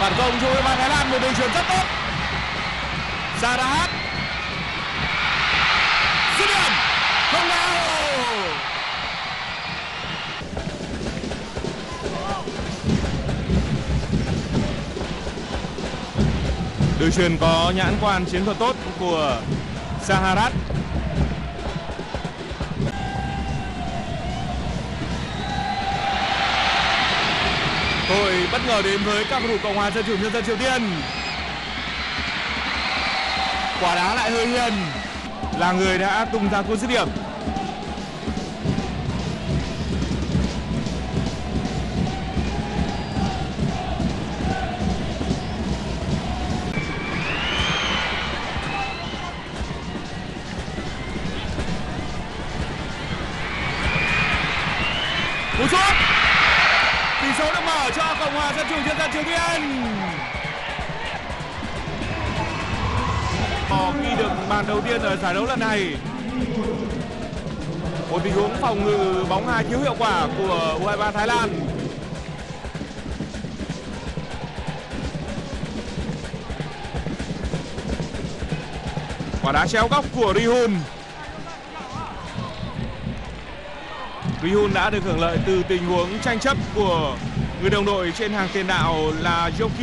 phản công cho U23 Thái Lan, một đường chuyền rất tốt. Sadat dứt điểm. Không nào đường chuyền có nhãn quan chiến thuật tốt của Saharat. Tôi bất ngờ đến với các cầu thủ Cộng hòa Dân chủ Nhân dân Triều Tiên. Quả đá lại hơi hiền là người đã tung ra cú dứt điểm. Cú sút tỷ số được mở cho cộng hòa dân chủ nhân dân triều tiên. Họ ghi được bàn đầu tiên ở giải đấu lần này. Một tình huống phòng ngự bóng hai thiếu hiệu quả của u23 thái lan. Quả đá chéo góc của Rihun. Rihun đã được hưởng lợi từ tình huống tranh chấp của người đồng đội trên hàng tiền đạo là Joki